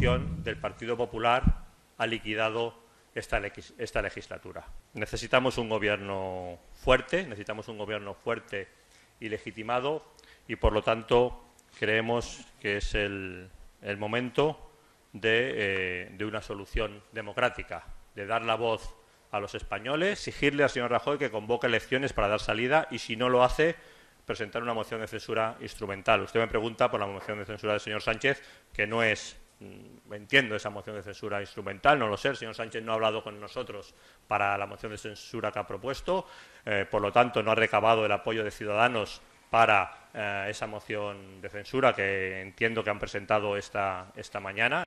del Partido Popular ha liquidado esta, esta legislatura. Necesitamos un gobierno fuerte, necesitamos un gobierno fuerte y legitimado y, por lo tanto, creemos que es el, momento de, de, una solución democrática, de dar la voz a los españoles, exigirle al señor Rajoy que convoque elecciones para dar salida y, si no lo hace, presentar una moción de censura instrumental. Usted me pregunta por la moción de censura del señor Sánchez, que no es entiendo esa moción de censura instrumental, no lo sé, el señor Sánchez no ha hablado con nosotros para la moción de censura que ha propuesto, eh, por lo tanto no ha recabado el apoyo de Ciudadanos para eh, esa moción de censura que entiendo que han presentado esta, esta mañana.